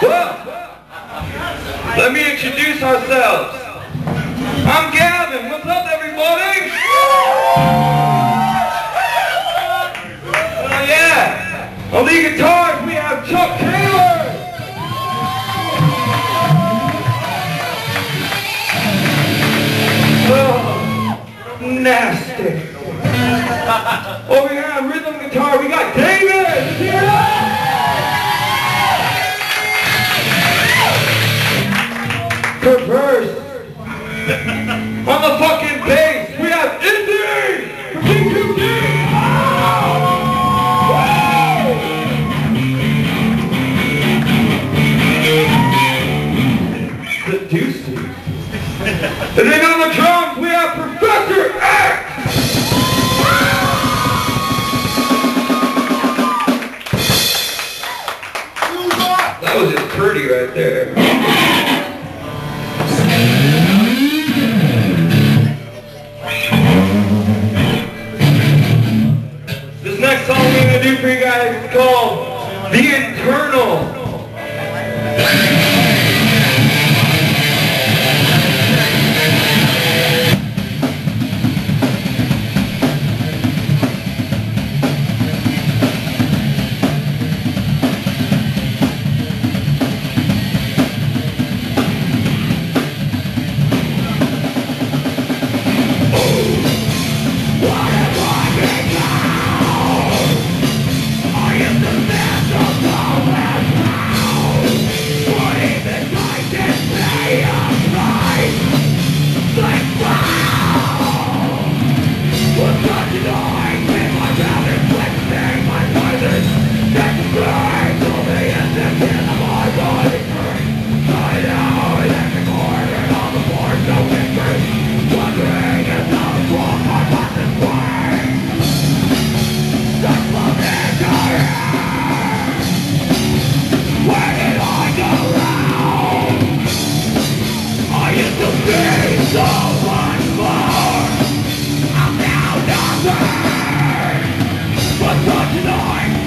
Well, let me introduce ourselves. I'm Gavin. What's up, everybody? Oh, yeah. On the guitars, we have Chuck Taylor. Oh, nasty. Over here on rhythm guitar, we got David. That was just pretty right there. This next song we're gonna do for you guys is called The Internal. But not tonight.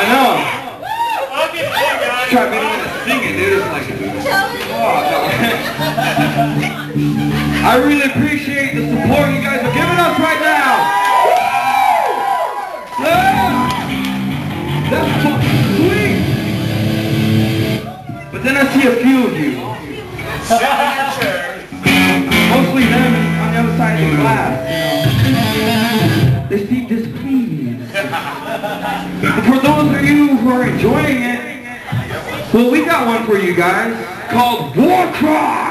I know. Guys. Try. It's like. Oh, I really appreciate the support you guys are giving us right now. Yeah. That's fucking sweet. But then I see a few of you. Mostly them on the other side of the glass. They speak this for those of you who are enjoying it, well, we got one for you guys called War Cry.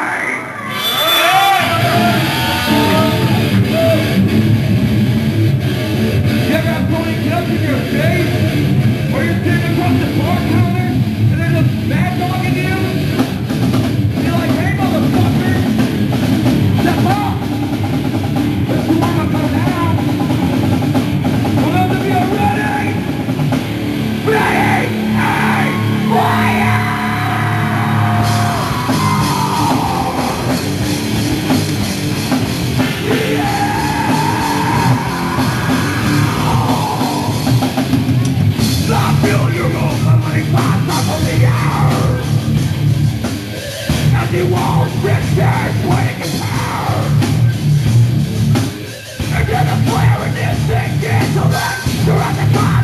bloody walls, rich man waiting in power. And then the flare in this thing gets a lot, you're at the top.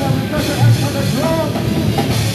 that we got to act on the ground.